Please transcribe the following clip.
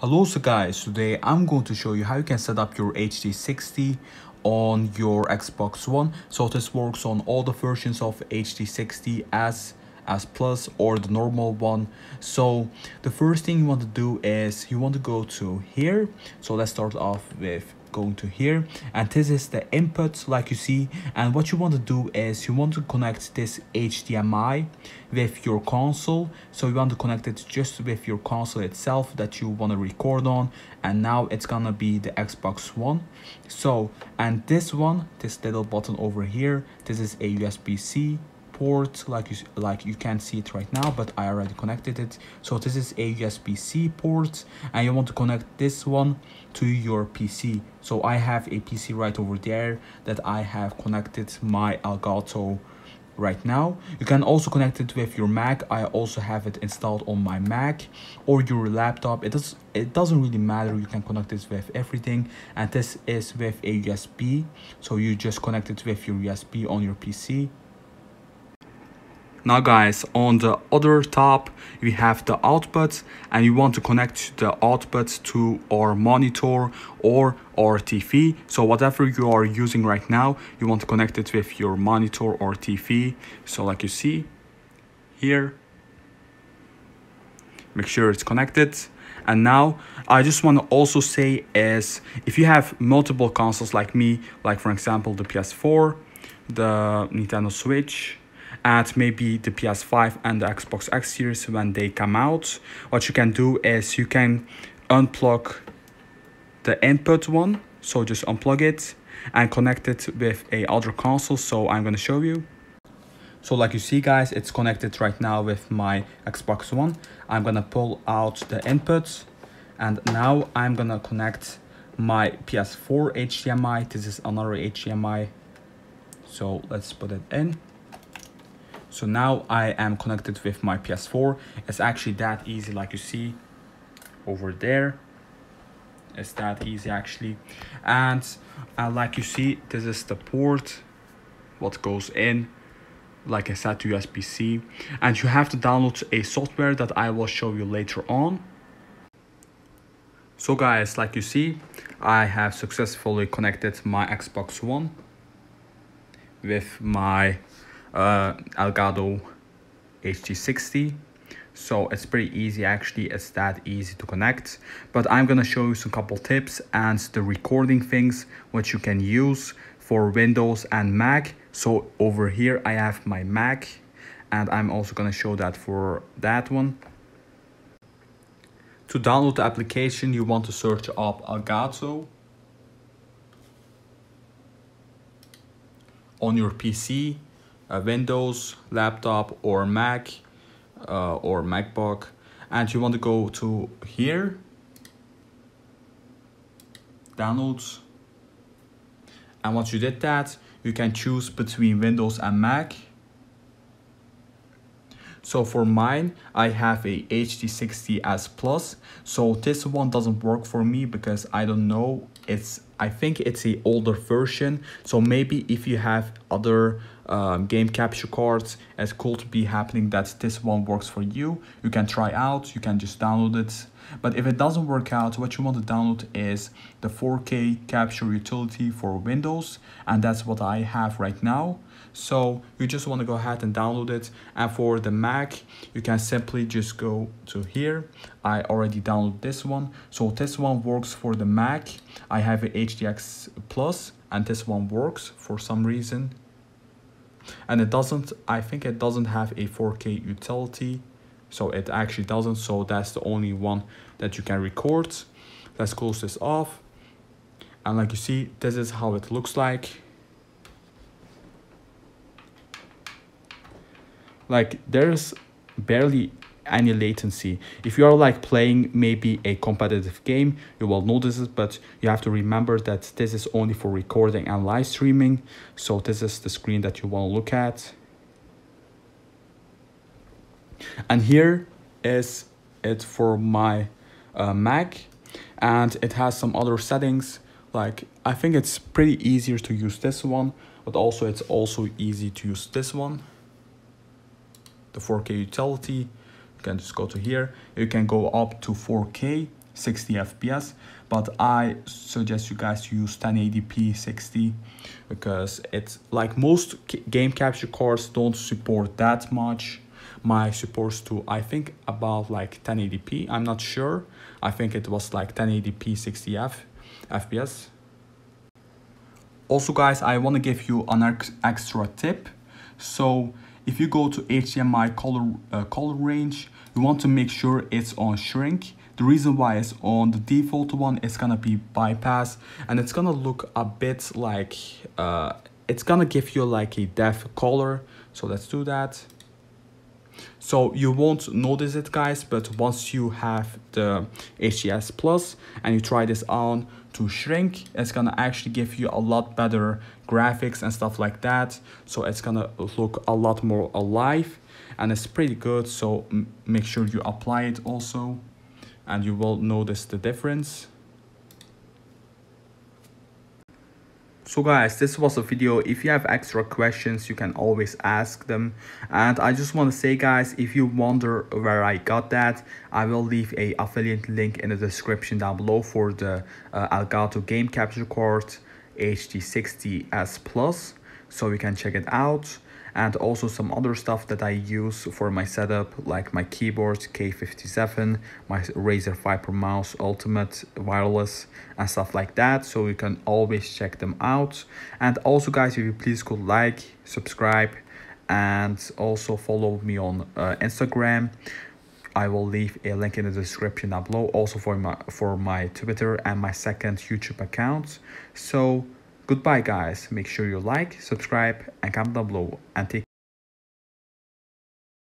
Hello so guys, today I'm going to show you how you can set up your HD60 on your Xbox One. So this works on all the versions of HD60 as as plus or the normal one so the first thing you want to do is you want to go to here so let's start off with going to here and this is the input like you see. And what you want to do is you want to connect this HDMI with your console. So you want to connect it just with your console itself that you want to record on. And now it's gonna be the Xbox One. So and this one this little button over here this is a USB-C port like you like you can't see it right now but i already connected it. So this is a usb-c port and you want to connect this one to your pc so i have a pc right over there that i have connected my elgato right now. You can also connect it with your mac. I also have it installed on my mac or your laptop. It does it doesn't really matter. You can connect this with everything and this is with a usb so you just connect it with your usb on your pc now guys, on the other top, we have the output and you want to connect the output to our monitor or our TV. So whatever you are using right now, you want to connect it with your monitor or TV. So like you see here, make sure it's connected. And now I just want to also say is if you have multiple consoles like me, like for example, the PS4, the Nintendo Switch, at maybe the PS5 and the Xbox X series when they come out. What you can do is you can unplug the input one. So just unplug it and connect it with a other console. So I'm going to show you. So like you see guys, it's connected right now with my Xbox One. I'm gonna pull out the input and now I'm gonna connect my PS4 HDMI. This is another HDMI. So let's put it in. So now I am connected with my PS4. It's actually that easy like you see over there. It's that easy actually. And uh, like you see, this is the port, what goes in like I said to USB-C and you have to download a software that I will show you later on. So guys, like you see, I have successfully connected my Xbox One with my uh, Elgato HD60 so it's pretty easy actually. It's that easy to connect. But i'm gonna show you some couple tips and the recording things which you can use for windows and mac. So over here i have my mac and i'm also gonna show that for that one. To download the application you want to search up elgato on your pc a Windows laptop or Mac uh, or MacBook. And you want to go to here? Downloads. And once you did that you can choose between Windows and Mac. So for mine I have a HD60S Plus. So this one doesn't work for me because I don't know. It's I think it's a older version. So maybe if you have other um, game capture cards it's cool to be happening that this one works for you you can try out you can just download it. But if it doesn't work out what you want to download is the 4k capture utility for windows and that's what i have right now. So you just want to go ahead and download it. And for the mac you can simply just go to here. I already downloaded this one. So this one works for the mac. I have a HDS plus and this one works for some reason. And it doesn't i think it doesn't have a 4k utility so it actually doesn't so that's the only one that you can record. Let's close this off. And like you see this is how it looks like. Like there's barely any latency. If you are like playing maybe a competitive game, you will notice it, but you have to remember that this is only for recording and live streaming. So this is the screen that you want to look at. And here is it for my uh, Mac and it has some other settings like I think it's pretty easier to use this one but also it's also easy to use this one the 4k utility can just go to here. You can go up to 4k 60 fps but i suggest you guys to use 1080p 60 because it's like most game capture cards don't support that much. My supports to i think about like 1080p i'm not sure. I think it was like 1080p 60 f fps also guys i want to give you an extra tip. So if you go to hdmi color uh, color range you want to make sure it's on shrink the reason why is on the default one, it's gonna be bypass and it's gonna look a bit like, uh, it's gonna give you like a def color. So let's do that. So you won't notice it guys, but once you have the HDS Plus and you try this on to shrink, it's gonna actually give you a lot better graphics and stuff like that. So it's gonna look a lot more alive and it's pretty good. So make sure you apply it also and you will notice the difference. So guys, this was a video. If you have extra questions, you can always ask them. And I just want to say guys, if you wonder where I got that, I will leave a affiliate link in the description down below for the uh, Elgato Game Capture Card HD60S Plus. So you can check it out and also some other stuff that I use for my setup like my keyboard K57, my Razer Viper mouse Ultimate wireless and stuff like that. So you can always check them out. And also guys if you please could like, subscribe and also follow me on uh, Instagram. I will leave a link in the description down below also for my for my Twitter and my second YouTube account. So Goodbye guys, make sure you like, subscribe and comment down below. And take